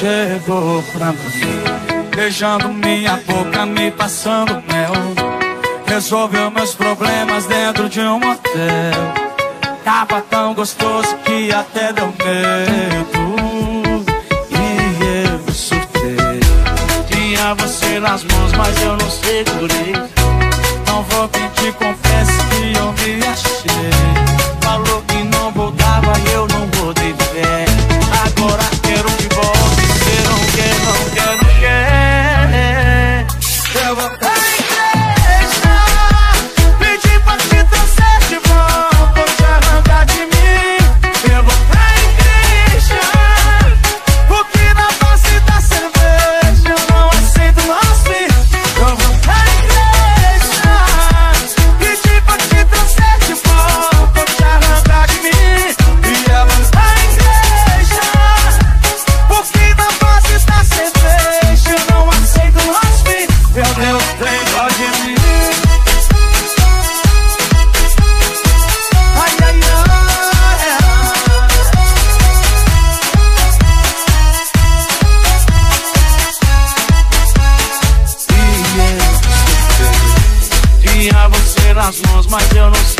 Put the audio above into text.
chegou pra mim Beijando minha boca, me passando mel. Resolveu meus problemas dentro de um motel Tava tão gostoso que até deu medo. E eu surtei Tinha você nas mãos, mas eu não segurei nas mãos, mas eu não sei.